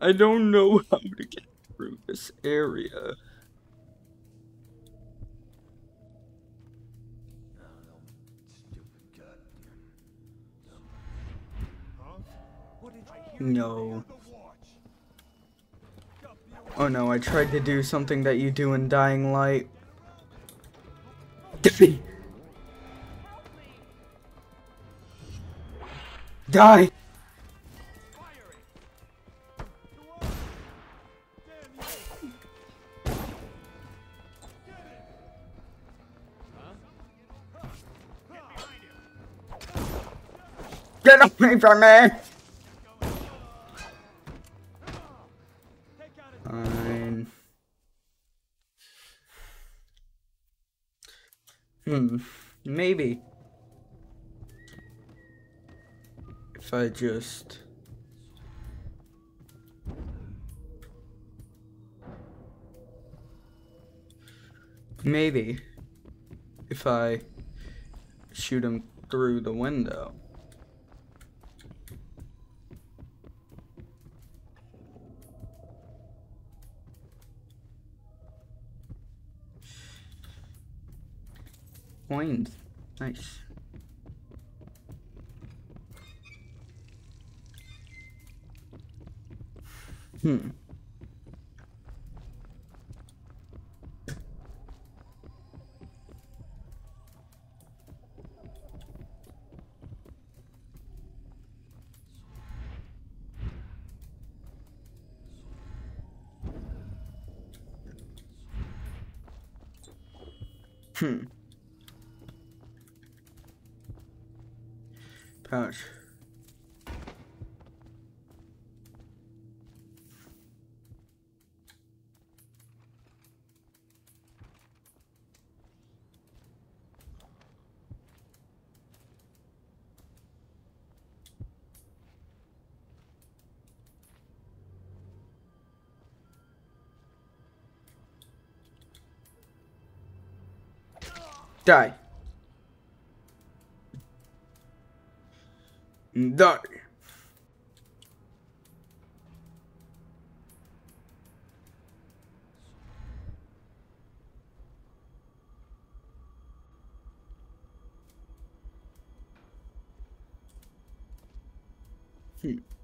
I don't know how to get through this area. No. Oh no, I tried to do something that you do in Dying Light. Die! Get away from me! Fine. Hmm, maybe. If I just... Maybe. If I shoot him through the window. Coins. Nice. Hmm. Die. Die. Hmm.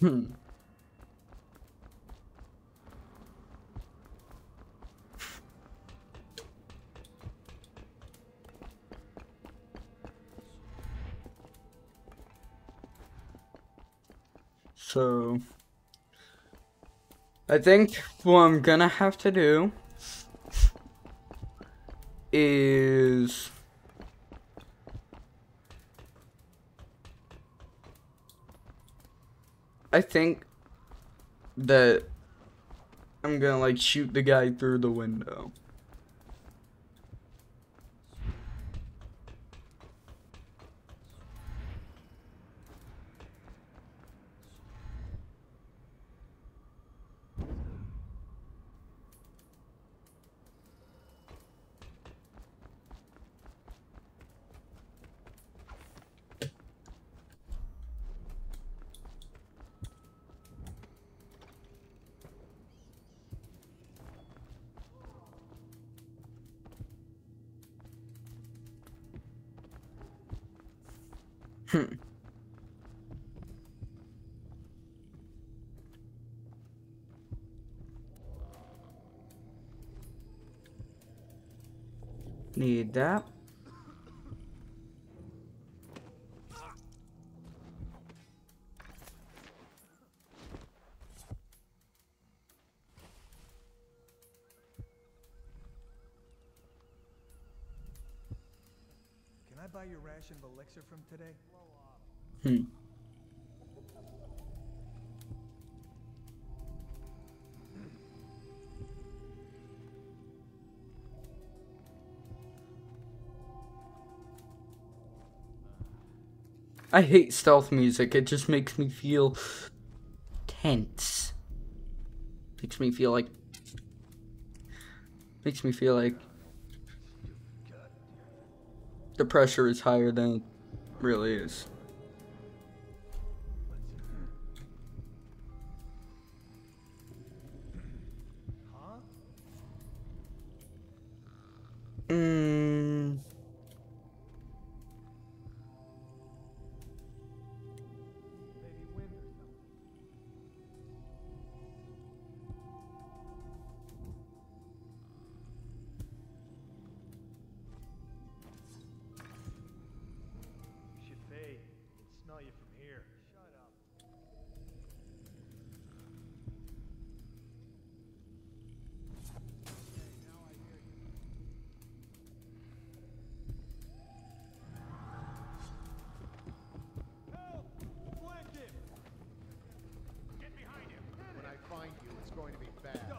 Hmm. So, I think what I'm gonna have to do is I think that I'm gonna like shoot the guy through the window. Hmm. Need that. Can I buy your ration of elixir from today? Hmm. I hate stealth music. It just makes me feel tense. Makes me feel like Makes me feel like the pressure is higher than it really is.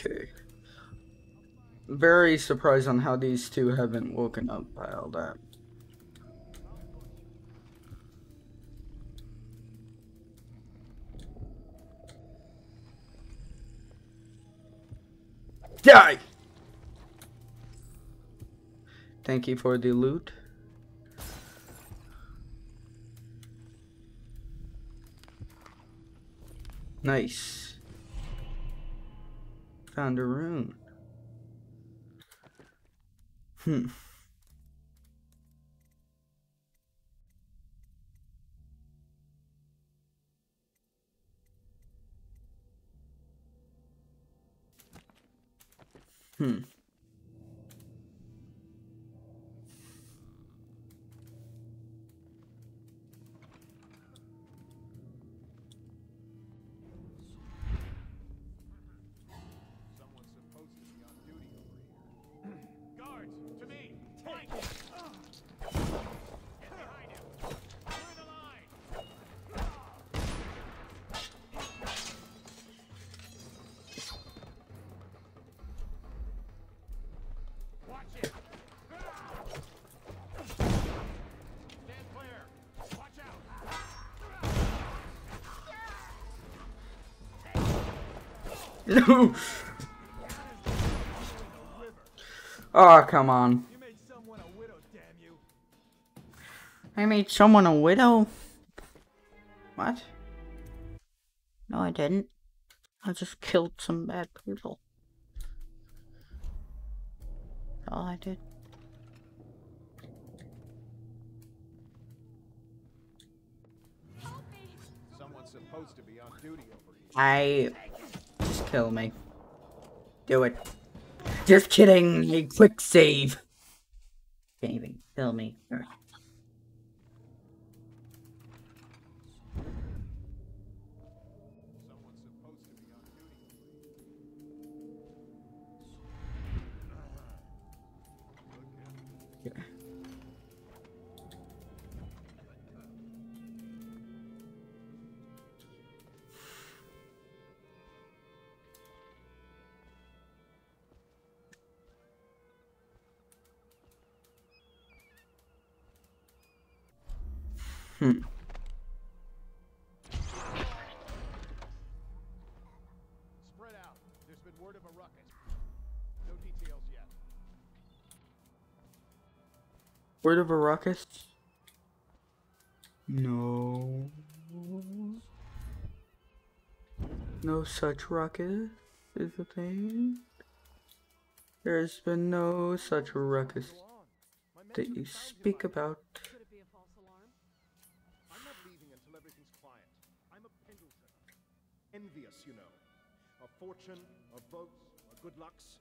Okay. Very surprised on how these two haven't woken up by all that. Die! Thank you for the loot. Nice. Found a rune. Hmm. Hmm. Oh, come on. You made someone a widow, damn you! I made someone a widow. What? No, I didn't. I just killed some bad people. That's all I did. Someone's supposed to be on duty over here. I just kill me. Do it. Just kidding. A quick save. Can't even kill me. Hmm. Spread out. There's been word of a ruckus. No details yet. Word of a ruckus? No. No such ruckus is a thing. There's been no such ruckus Go on. My men that you speak about. Envious, you know. Of fortune, of votes, of good lucks.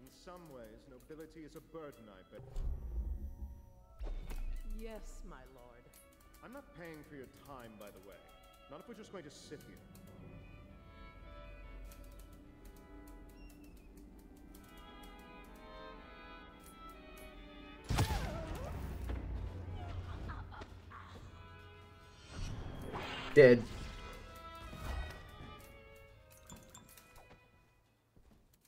In some ways, nobility is a burden, I bet. Yes, my lord. I'm not paying for your time, by the way. Not if we're just going to sit here. Dead.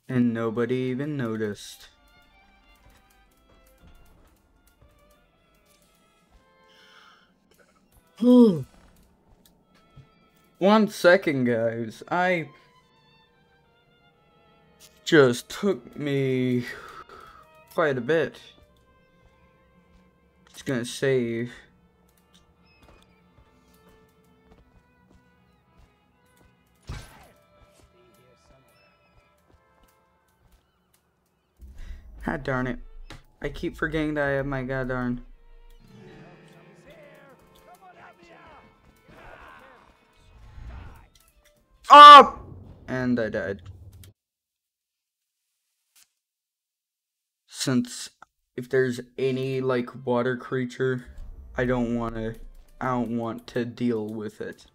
And nobody even noticed. One second, guys. I just took me quite a bit. It's gonna save. God darn it. I keep forgetting that I have my god darn. Up! Ah! And I died. Since if there's any like water creature, I don't want to I don't want to deal with it.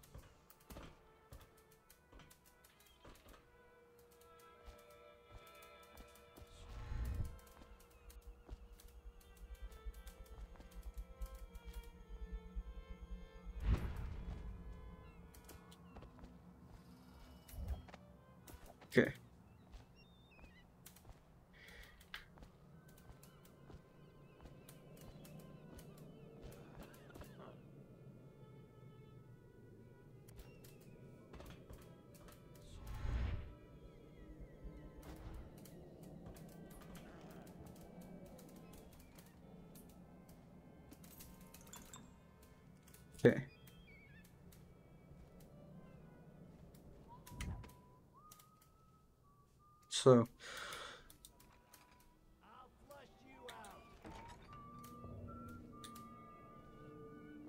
You out.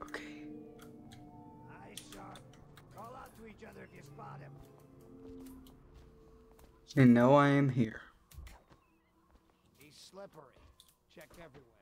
I'm. Call out to each other if you spot him. And now I am here. He's slippery. Check everywhere.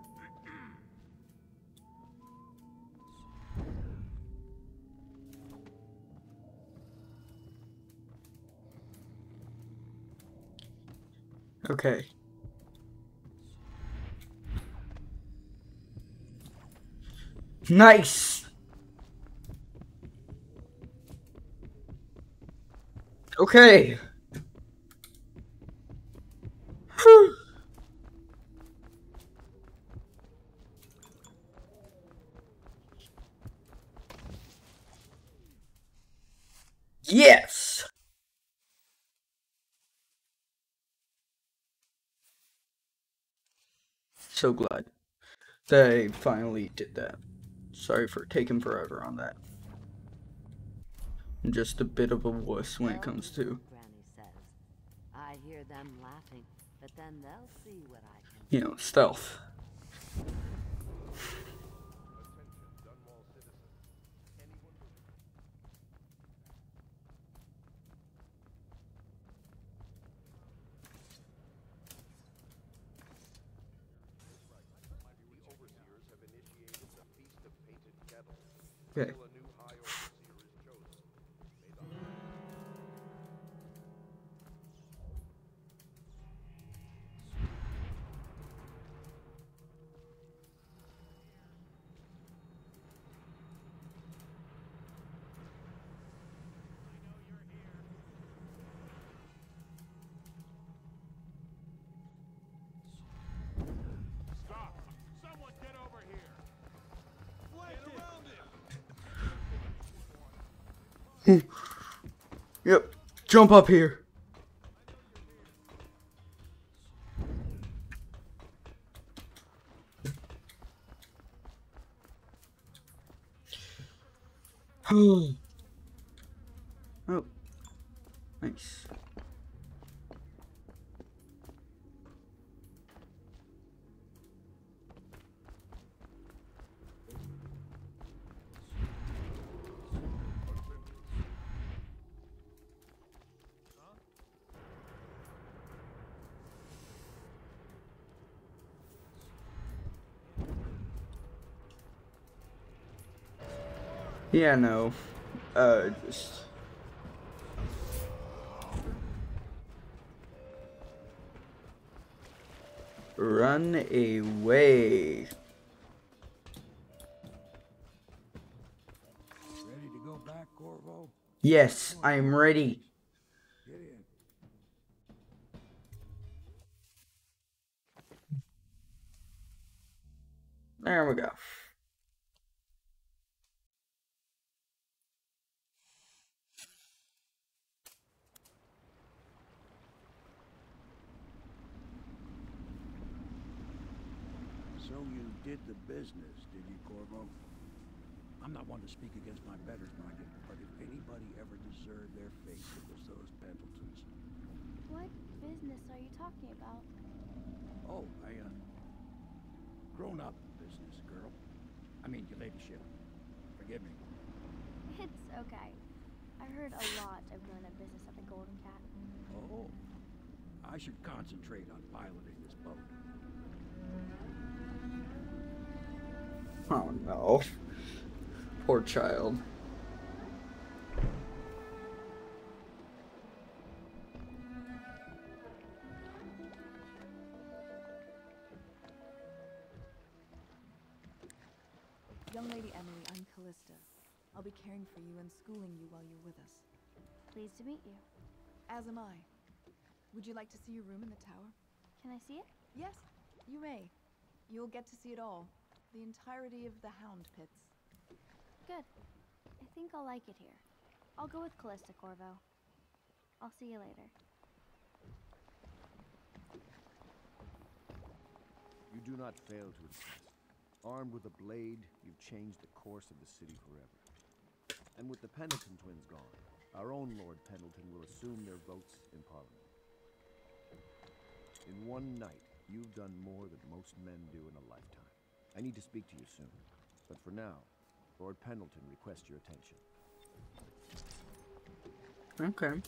Okay. Nice. Okay. Yes. So glad they finally did that. Sorry for taking forever on that. I'm just a bit of a wuss when it comes to, I hear them laughing, but then they'll see what I can you know, stealth. Okay. Mm. Yep. Jump up here. oh. Yeah, no. Uh, just. Run away. Ready to go back, Corvo? Yes, I'm ready. There we go. So you did the business, did you, Corvo? I'm not one to speak against my betters, mind you, but if anybody ever deserved their fate, it was those Pendletons. What business are you talking about? Oh, I, uh... Grown-up business, girl. I mean, your ladyship. Forgive me. It's okay. I heard a lot of grown-up business at the Golden Cat. Oh. I should concentrate on piloting this boat. Oh no. Poor child. Young Lady Emily, I'm Callista. I'll be caring for you and schooling you while you're with us. Pleased to meet you. As am I. Would you like to see your room in the tower? Can I see it? Yes, you may. You'll get to see it all. The entirety of the Hound Pits. Good. I think I'll like it here. I'll go with Callista Corvo. I'll see you later. You do not fail to impress. Armed with a blade, you've changed the course of the city forever. And with the Pendleton twins gone, our own Lord Pendleton will assume their votes in Parliament. In one night, you've done more than most men do in a lifetime. I need to speak to you soon. But for now, Lord Pendleton requests your attention. Okay.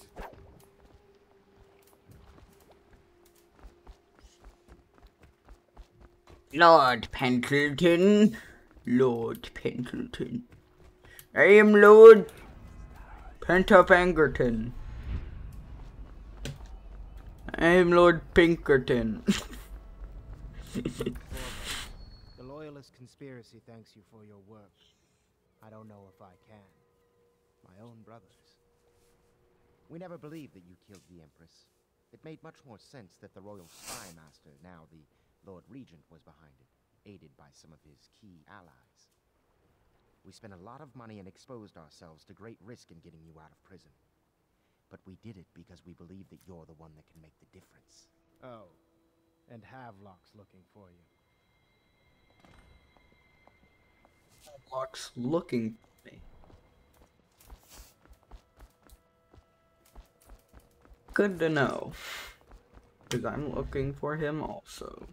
Lord Pendleton. Lord Pendleton. I am Lord Pentop Angerton. I am Lord Pinkerton. Loyalist conspiracy thanks you for your work. I don't know if I can. My own brothers. We never believed that you killed the Empress. It made much more sense that the Royal Spy Master, now the Lord Regent, was behind it, aided by some of his key allies. We spent a lot of money and exposed ourselves to great risk in getting you out of prison. But we did it because we believe that you're the one that can make the difference. Oh, and Havelock's looking for you. Locke's looking for me. Good to know. Because I'm looking for him also.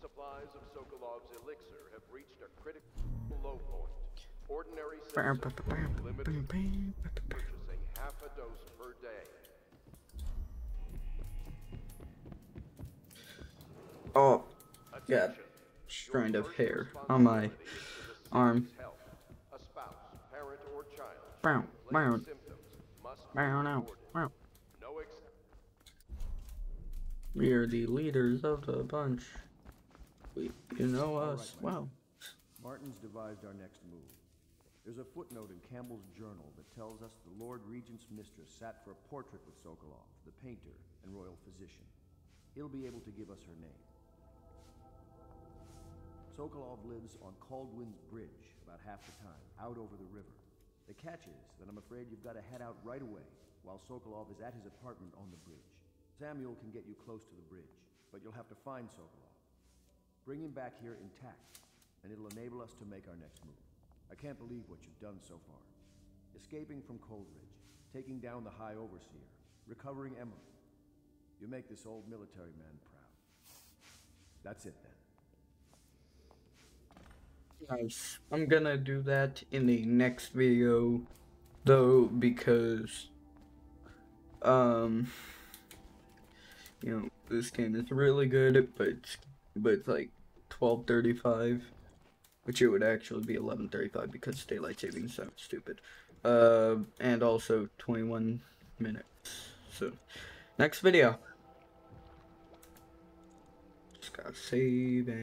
Supplies of Sokolov's elixir have reached a critical low point. Ordinary half a dose per day. Oh, yeah. Strand of hair on my responsibility is to the arm. citizen's health. A spouse, parent, or child Bow, with bow, late symptoms must be bow, now, reported. bow. No ex- We are the leaders of the bunch. We, you know us right, well. Martin's devised our next move. There's a footnote in Campbell's journal that tells us the Lord Regent's mistress sat for a portrait with Sokolov, the painter and royal physician. He'll be able to give us her name. Sokolov lives on Kaldwin's Bridge about half the time, out over the river. The catch is that I'm afraid you've got to head out right away while Sokolov is at his apartment on the bridge. Samuel can get you close to the bridge, but you'll have to find Sokolov. Bring him back here intact, and it'll enable us to make our next move. I can't believe what you've done so far. Escaping from Coldridge, taking down the High Overseer, recovering Emily. You make this old military man proud. That's it then. Nice. I'm gonna do that in the next video, though, because, um, you know, this game is really good, but but it's like 12:35, which it would actually be 11:35 because daylight savings sounds stupid. Uh, and also 21 minutes. So, next video. Just gotta save and.